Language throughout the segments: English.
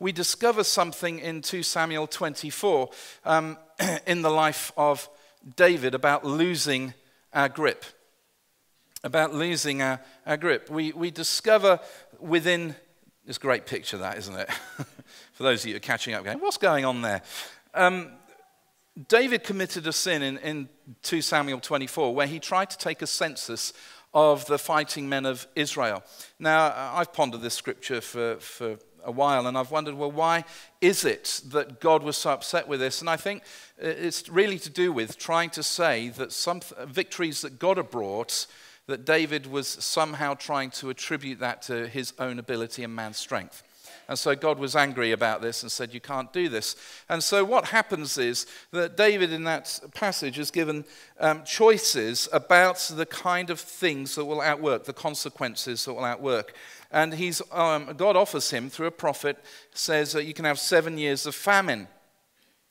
we discover something in 2 Samuel 24 um, in the life of David about losing our grip. About losing our, our grip. We, we discover within this great picture, that, isn't it? For those of you who are catching up, going, what's going on there? Um, David committed a sin in, in 2 Samuel 24 where he tried to take a census of the fighting men of Israel. Now, I've pondered this scripture for, for a while and I've wondered, well, why is it that God was so upset with this? And I think it's really to do with trying to say that some victories that God had brought, that David was somehow trying to attribute that to his own ability and man's strength. And so God was angry about this and said, You can't do this. And so what happens is that David, in that passage, is given um, choices about the kind of things that will outwork, the consequences that will outwork. And he's, um, God offers him, through a prophet, says that you can have seven years of famine.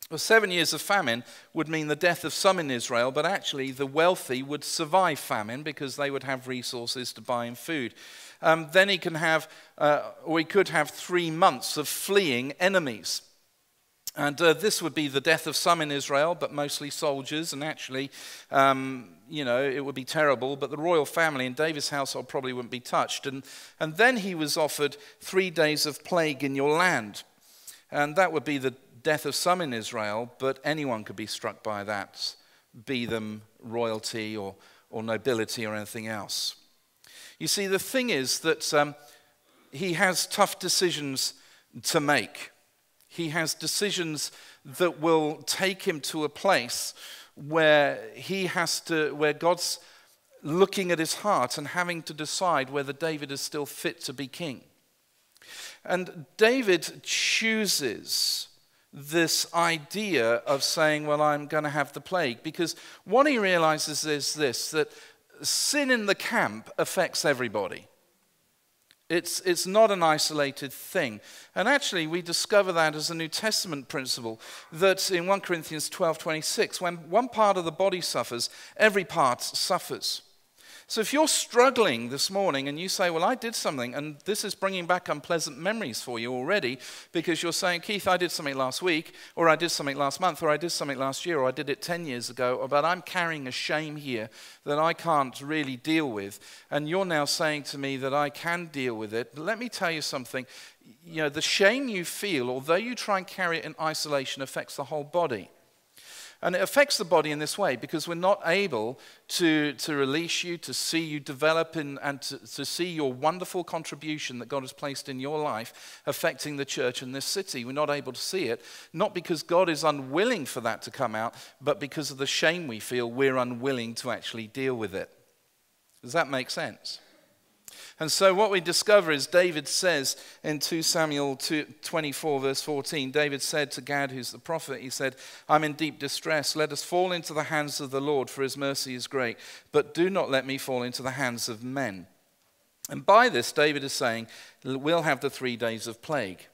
Well, seven years of famine would mean the death of some in Israel, but actually the wealthy would survive famine because they would have resources to buy in food. Um, then he can have, uh, or he could have three months of fleeing enemies. And uh, this would be the death of some in Israel, but mostly soldiers. And actually, um, you know, it would be terrible, but the royal family in David's household probably wouldn't be touched. And, and then he was offered three days of plague in your land. And that would be the death of some in Israel, but anyone could be struck by that, be them royalty or, or nobility or anything else. You see, the thing is that um, he has tough decisions to make. He has decisions that will take him to a place where he has to, where God's looking at his heart and having to decide whether David is still fit to be king. And David chooses this idea of saying, Well, I'm going to have the plague, because what he realizes is this that sin in the camp affects everybody. It's, it's not an isolated thing. And actually, we discover that as a New Testament principle that in 1 Corinthians 12 26, when one part of the body suffers, every part suffers. So if you're struggling this morning and you say, Well, I did something, and this is bringing back unpleasant memories for you already, because you're saying, Keith, I did something last week, or I did something last month, or I did something last year, or I did it 10 years ago, but I'm carrying a shame here that I can't really deal with. And you're now saying to me that I can deal with it. But let me tell you something. You know, the shame you feel, although you try and carry it in isolation, affects the whole body. And it affects the body in this way because we're not able to, to release you, to see you develop, in, and to, to see your wonderful contribution that God has placed in your life affecting the church in this city. We're not able to see it, not because God is unwilling for that to come out, but because of the shame we feel, we're unwilling to actually deal with it. Does that make sense? And so, what we discover is David says in 2 Samuel 24, verse 14, David said to Gad, who's the prophet, he said, I'm in deep distress. Let us fall into the hands of the Lord, for his mercy is great. But do not let me fall into the hands of men. And by this, David is saying, We'll have the three days of plague.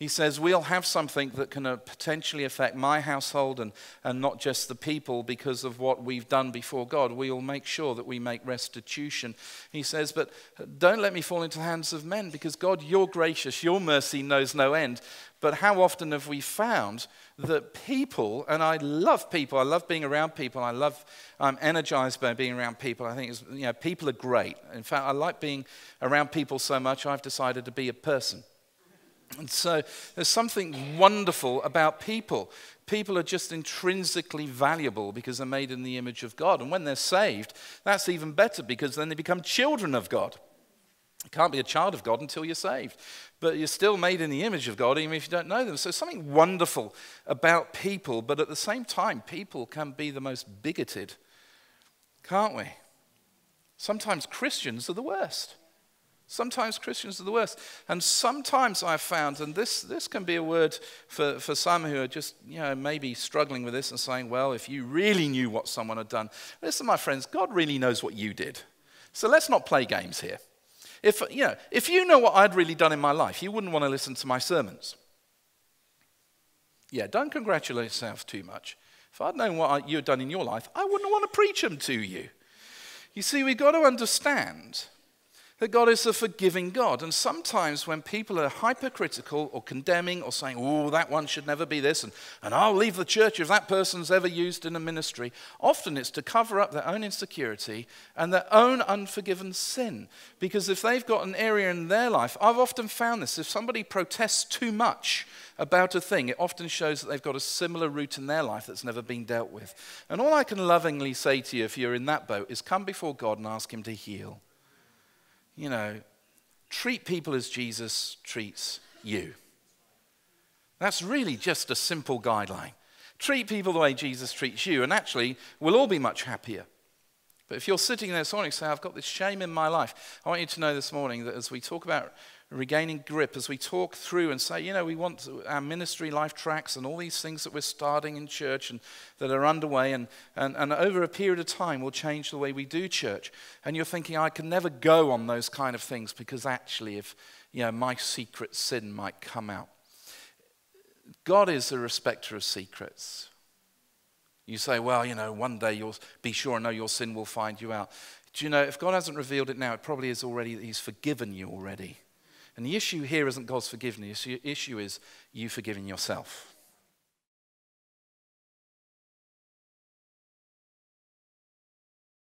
He says, We'll have something that can uh, potentially affect my household and, and not just the people because of what we've done before God. We'll make sure that we make restitution. He says, But don't let me fall into the hands of men because God, you're gracious. Your mercy knows no end. But how often have we found that people, and I love people, I love being around people, I love, I'm energized by being around people. I think you know, people are great. In fact, I like being around people so much, I've decided to be a person. And so there's something wonderful about people. People are just intrinsically valuable because they're made in the image of God. And when they're saved, that's even better because then they become children of God. You can't be a child of God until you're saved. But you're still made in the image of God, even if you don't know them. So, something wonderful about people, but at the same time, people can be the most bigoted, can't we? Sometimes Christians are the worst. Sometimes Christians are the worst. And sometimes I've found, and this, this can be a word for, for some who are just, you know, maybe struggling with this and saying, well, if you really knew what someone had done, listen, my friends, God really knows what you did. So let's not play games here. If, you know, if you know what I'd really done in my life, you wouldn't want to listen to my sermons. Yeah, don't congratulate yourself too much. If I'd known what you had done in your life, I wouldn't want to preach them to you. You see, we've got to understand that God is a forgiving God. And sometimes when people are hypercritical or condemning or saying, oh, that one should never be this, and, and I'll leave the church if that person's ever used in a ministry, often it's to cover up their own insecurity and their own unforgiven sin. Because if they've got an area in their life, I've often found this, if somebody protests too much about a thing, it often shows that they've got a similar root in their life that's never been dealt with. And all I can lovingly say to you if you're in that boat is come before God and ask Him to heal you know, treat people as Jesus treats you. That's really just a simple guideline. Treat people the way Jesus treats you, and actually, we'll all be much happier. But if you're sitting there this morning and say, I've got this shame in my life, I want you to know this morning that as we talk about regaining grip as we talk through and say, you know, we want our ministry life tracks and all these things that we're starting in church and that are underway, and, and, and over a period of time we'll change the way we do church. And you're thinking, I can never go on those kind of things because actually, if, you know, my secret sin might come out. God is a respecter of secrets. You say, well, you know, one day you'll be sure and know your sin will find you out. Do you know, if God hasn't revealed it now, it probably is already, He's forgiven you already. And the issue here isn't God's forgiveness, the issue is you forgiving yourself.